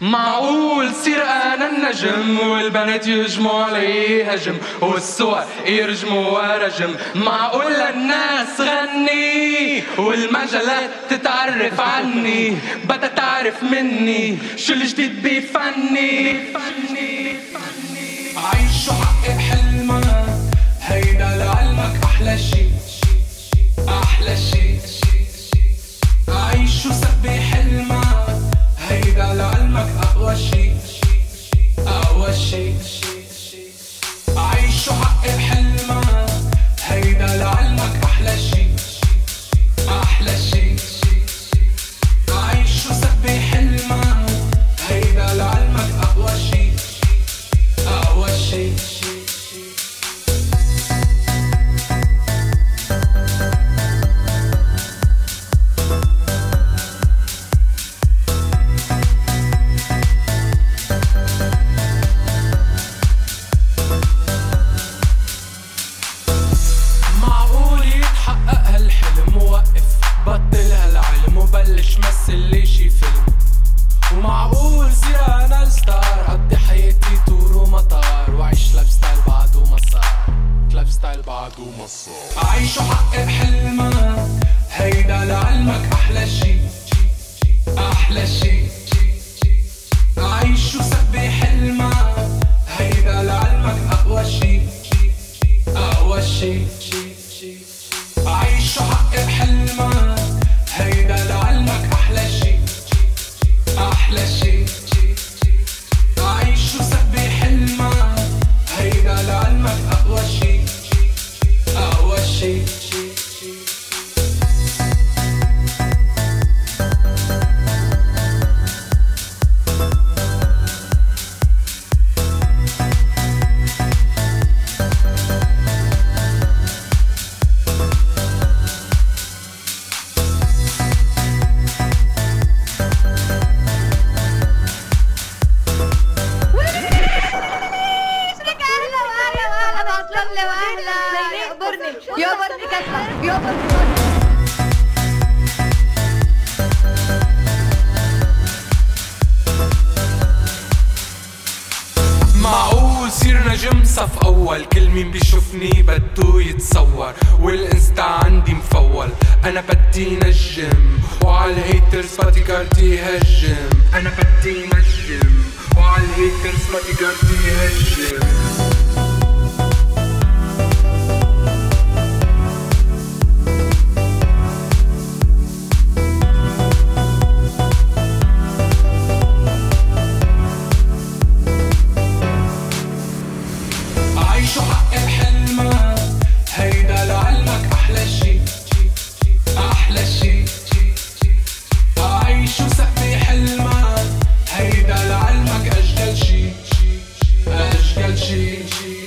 معقول صير أنا النجم والبنات يجموا علي هجم والسوق يرجموا ورجم معقول للناس غني والمجلات تتعرف عني بدها تعرف مني شو الجديد بفني. فني فني عيشوا حقق حلمك هيدا لعلمك أحلى شي أحلى شي. shakes. وحقق حلمك هيدا لعلمك أحلى شي أحلى شي عيش وسبي حلمك هيدا لعلمك اقوى شي اقوى شي واهلا يقبرني يقبرني كتلة يقبرني معقول صير نجم صف أول؟ كل مين بيشوفني بده يتصور وال Insta عندي مفول. أنا بدي نجم وعلى ال haters bodyguard ي هجم أنا بدي نجم وعلى الهيترز بادي جاردي هجم cheese.